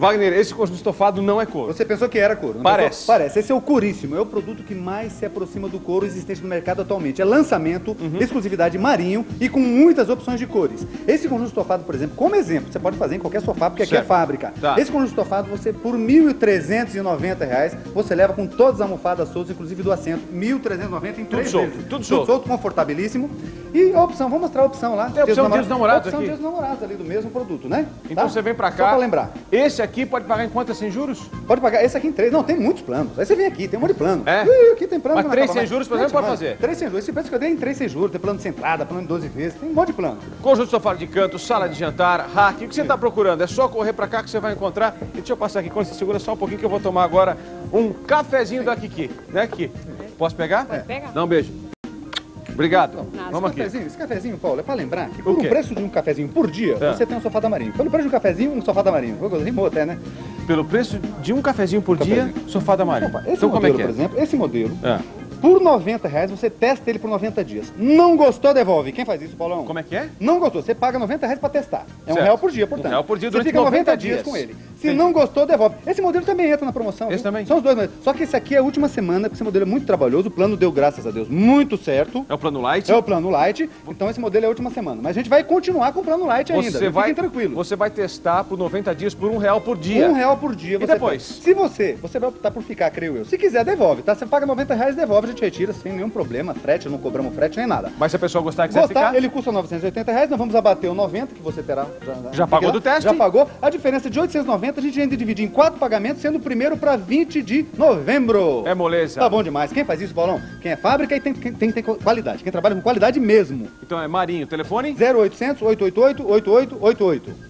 Wagner, esse conjunto estofado não é couro. Você pensou que era couro? não Parece. pensou? Parece. Esse é o Couríssimo. É o produto que mais se aproxima do couro existente no mercado atualmente. É lançamento, Uhum. exclusividade marinho e com muitas opções de cores. Esse conjunto estofado, por exemplo, como exemplo, você pode fazer em qualquer sofá, porque aqui Certo. é fábrica. Tá. Esse conjunto estofado, você, por 1.390 reais, você leva com todas as almofadas soltas, inclusive do assento. R$ 1.390 em três solto, vezes. tudo solto. confortabilíssimo. E a opção, vou mostrar a opção lá. Tem a opção Dia dos Namorados opção aqui. Dia dos namorados ali do mesmo produto, né? Então Tá? você vem pra Só cá. pra lembrar. Esse aqui pode pagar em quanto sem juros? Pode pagar esse aqui em três. Não, tem muitos planos. Aí você vem aqui, tem um monte de plano. É? Ih, aqui tem plano. Mas três sem juros, por exemplo, pode fazer. Três sem juros. Esse preço que eu dei em três sem juros. Tem plano de centrada, plano de 12 vezes. Tem um monte de plano. Conjunto estofado de canto, sala de jantar, rack. O que você está procurando? É só correr pra cá que você vai encontrar. E deixa eu passar aqui, quando você segura só um pouquinho que eu vou tomar agora um cafezinho da Kiki. Né, Kiki? Posso pegar? Pode pegar. Dá um beijo. Obrigado. Esse Vamos aqui. cafezinho, esse cafezinho, Paulo, é pra lembrar que por quê? um preço de um cafezinho por dia, É. você tem um sofá da Marinho. Pelo preço de um cafezinho, um sofá da Marinho. Rimou até, né? Pelo preço de um cafezinho por dia, Cafezinho. sofá da Maria. Opa, esse Então como é modelo, que é? por exemplo, esse modelo, É. por 90 reais, você testa ele por 90 dias. Não gostou, devolve. Quem faz isso, Paulão? Como é que é? Não gostou, você paga 90 reais pra testar. É um Certo. real por dia, portanto. Um real por dia Você durante fica 90, 90 dias dias. com ele. Se Entendi. não gostou, devolve. Esse modelo também entra na promoção. Esse viu? também? São os dois modelos. Só que esse aqui é a última semana, porque esse modelo é muito trabalhoso. O plano deu, graças a Deus, muito certo. É o plano light? É o plano light, então esse modelo é a última semana. Mas a gente vai continuar com o plano light ainda. Você vai, Fiquem tranquilos. você vai testar por 90 dias por um real por dia. Um real por dia. E você depois? tem. Se você, você vai optar por ficar, creio eu. Se quiser, devolve, tá? Você paga 90 reais, devolve, a gente retira sem nenhum problema. Frete, não cobramos frete nem nada. Mas se a pessoa gostar quiser Gostar, ficar... ele custa 980 reais, nós vamos abater o 90 que você terá. Já pagou do teste? Já pagou. A diferença de 890 a gente ainda divide em quatro pagamentos, sendo o primeiro para 20 de novembro. É moleza. Tá bom demais. Quem faz isso, Paulão? Quem é fábrica e tem, quem tem, tem qualidade. Quem trabalha com qualidade mesmo. Então é Marinho, telefone? 0800 888 8888.